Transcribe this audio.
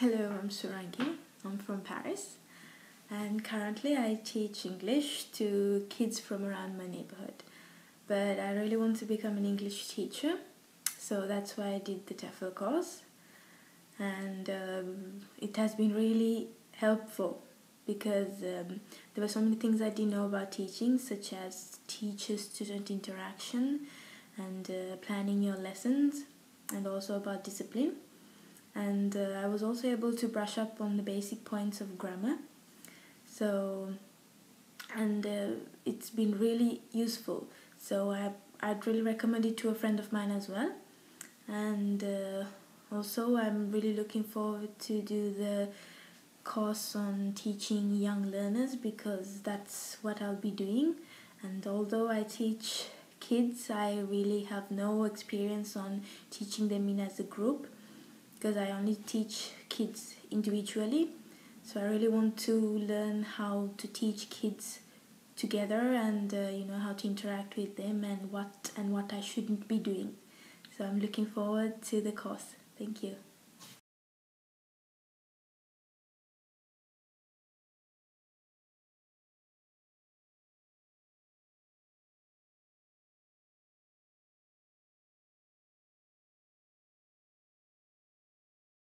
Hello, I'm Surangi. I'm from Paris, and currently I teach English to kids from around my neighborhood. But I really want to become an English teacher, so that's why I did the TEFL course, and um, it has been really helpful because um, there were so many things I didn't know about teaching, such as teacher-student interaction and uh, planning your lessons, and also about discipline and uh, I was also able to brush up on the basic points of grammar. So, and uh, it's been really useful. So I I'd really recommend it to a friend of mine as well. And uh, also, I'm really looking forward to do the course on teaching young learners because that's what I'll be doing. And although I teach kids, I really have no experience on teaching them in as a group because I only teach kids individually. So I really want to learn how to teach kids together and uh, you know how to interact with them and what and what I shouldn't be doing. So I'm looking forward to the course. Thank you.